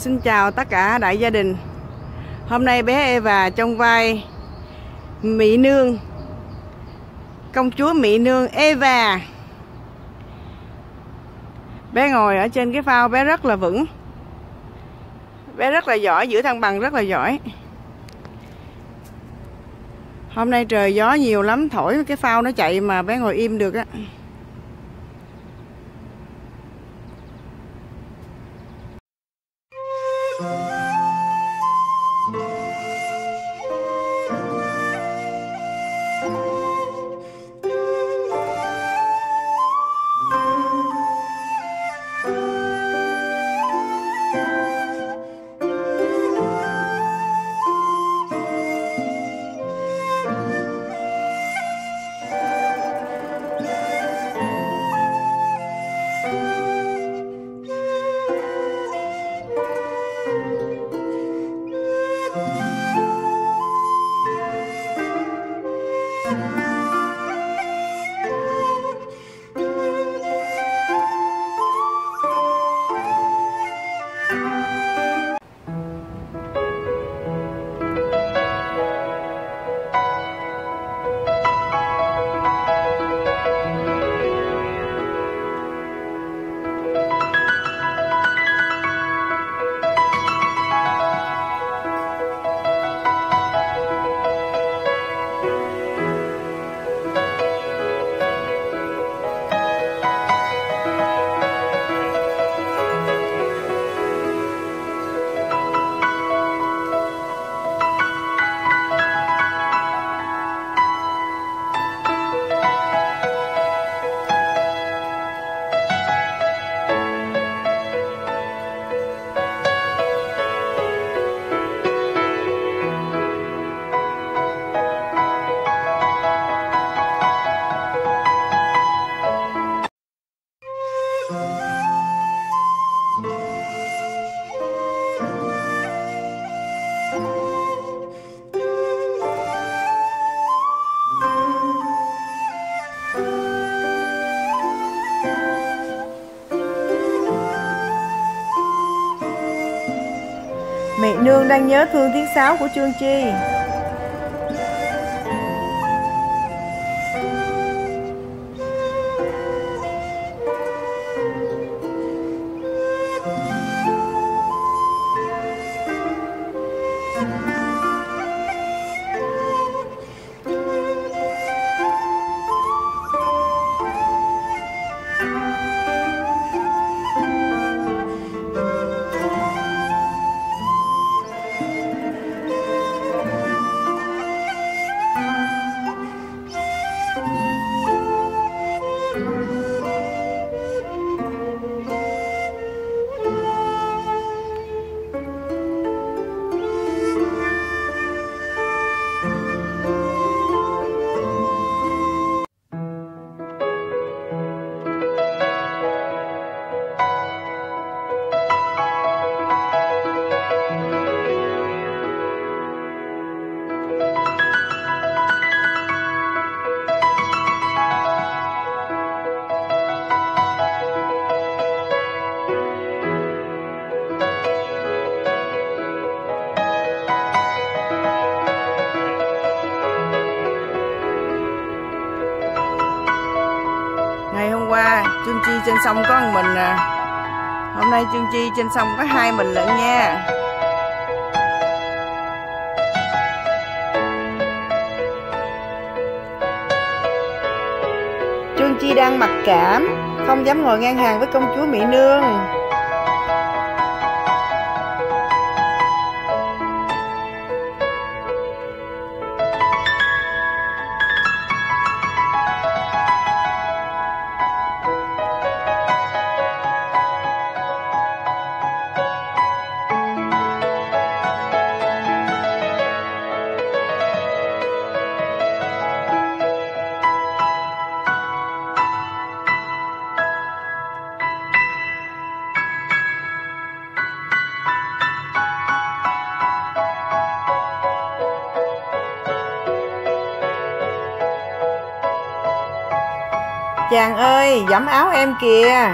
Xin chào tất cả đại gia đình. Hôm nay bé Eva trong vai Mỹ Nương Công chúa Mỹ Nương Eva. Bé ngồi ở trên cái phao bé rất là vững. Bé rất là giỏi, giữ thăng bằng rất là giỏi. Hôm nay trời gió nhiều lắm, thổi cái phao nó chạy mà bé ngồi im được á. Nương đang nhớ thương tiếng sáo của Trương Chi. Sông có một mình à. Hôm nay Trương Chi trên sông có hai mình lận nha. Trương Chi đang mặc cảm, Không dám ngồi ngang hàng với công chúa Mỹ Nương. Chàng ơi, giẫm áo em kìa.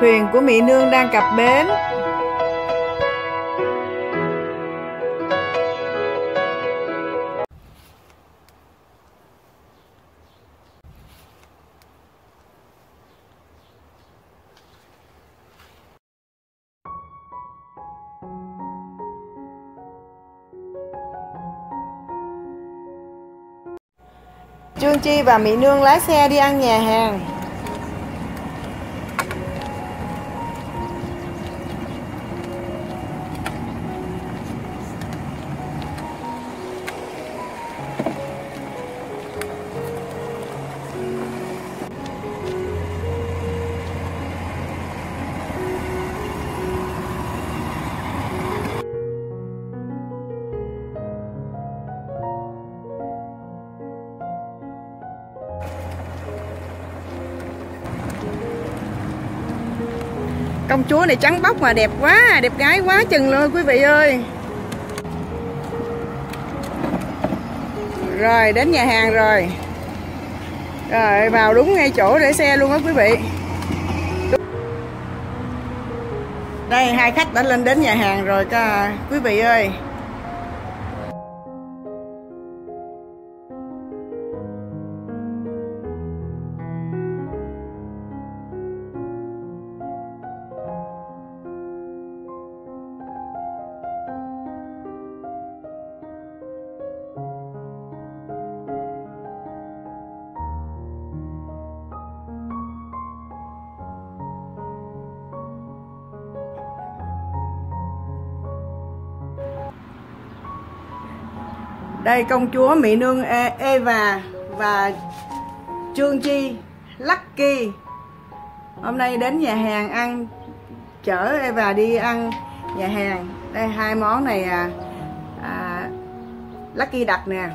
Thuyền của mỹ nương đang cập bến. Trương Chi và Mỹ Nương lái xe đi ăn nhà hàng. Công chúa này trắng bóc mà đẹp quá, đẹp gái quá chừng luôn, quý vị ơi. Rồi, đến nhà hàng rồi. Rồi, vào đúng ngay chỗ để xe luôn á, quý vị. Đây, hai khách đã lên đến nhà hàng rồi cả quý vị ơi. Đây công chúa mỹ nương e, eva và trương chi lucky. Hôm nay đến nhà hàng ăn. Chở eva đi ăn nhà hàng. Đây hai món này à, à lucky đặt nè.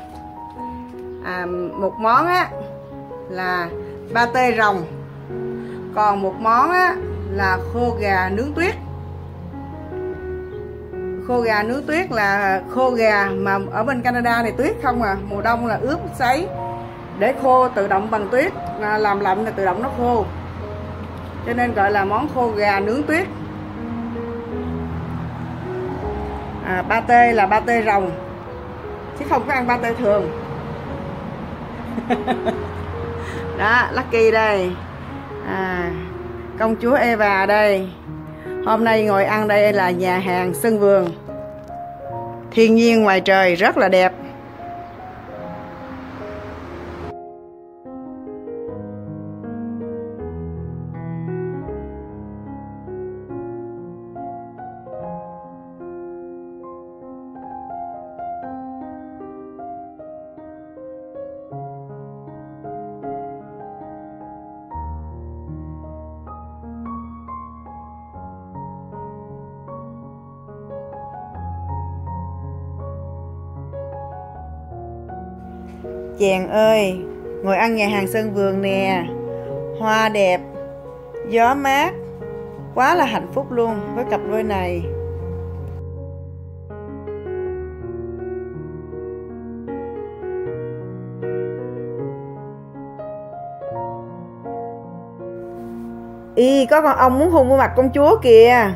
À, một món á là ba tê rồng. Còn một món á là khô gà nướng tuyết khô gà nướng tuyết là khô gà mà ở bên Canada này tuyết không à. Mùa đông là ướp sấy. Để khô tự động bằng tuyết. Làm lạnh là tự động nó khô. Cho nên gọi là món khô gà nướng tuyết. À, ba tê là ba tê rồng. Chứ không có ăn ba tê thường. Đó lucky đây. À, công chúa Eva đây. Hôm nay ngồi ăn đây là nhà hàng Sân Vườn. Thiên nhiên ngoài trời rất là đẹp. Chàng ơi, ngồi ăn nhà hàng sân vườn nè. Hoa đẹp, gió mát. Quá là hạnh phúc luôn với cặp đôi này. Y có con ong muốn hôn vào mặt công chúa kìa.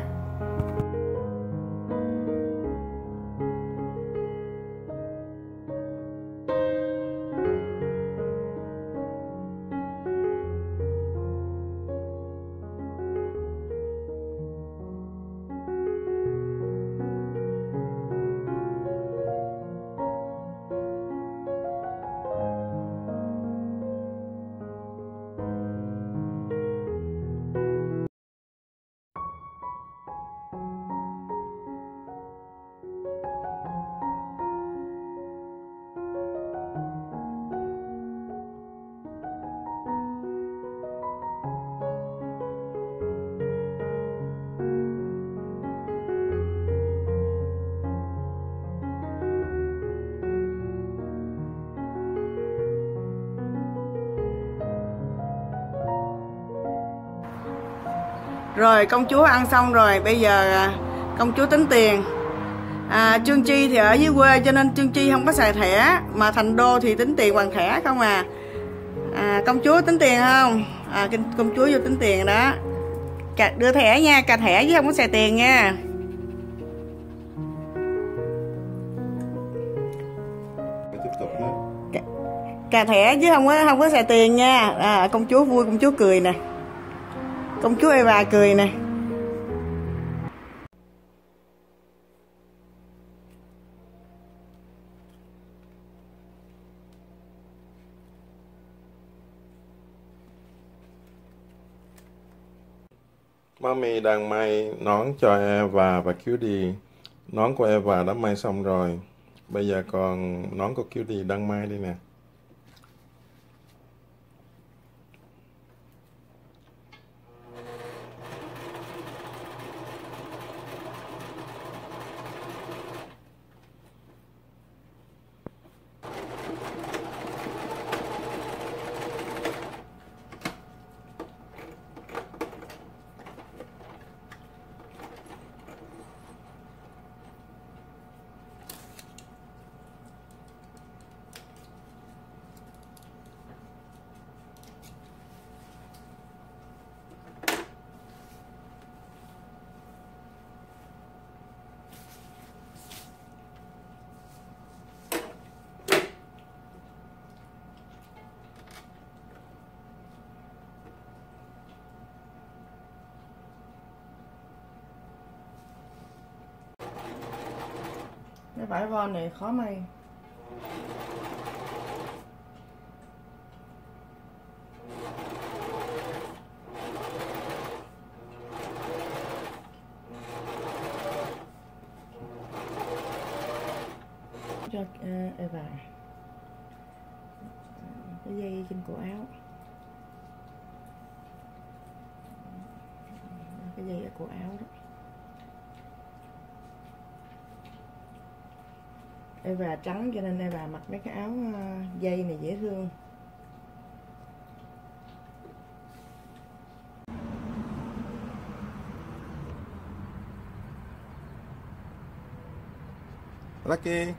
Rồi công chúa ăn xong rồi bây giờ à, công chúa tính tiền. À, Trương Chi thì ở dưới quê cho nên Trương Chi không có xài thẻ mà thành đô thì tính tiền bằng thẻ không à, à công chúa tính tiền không? À công chúa vô tính tiền đó. Cà, đưa thẻ nha cà thẻ chứ không có xài tiền nha. Cà thẻ chứ không có không có xài tiền nha. À, công chúa vui công chúa cười nè công chúa Eva cười nè Mommy đang may nón cho Eva và Cutie. Nón của Eva đã may xong rồi. Bây giờ còn nón của Cutie đang may đi nè. Cái vải von này khó may. Cho ờ, ờ, uh, Eva cái dây trên cổ áo. Cái dây ở cổ áo đó. Eva trắng cho nên Eva mặc mấy cái áo ờ, dây này dễ thương Lucky.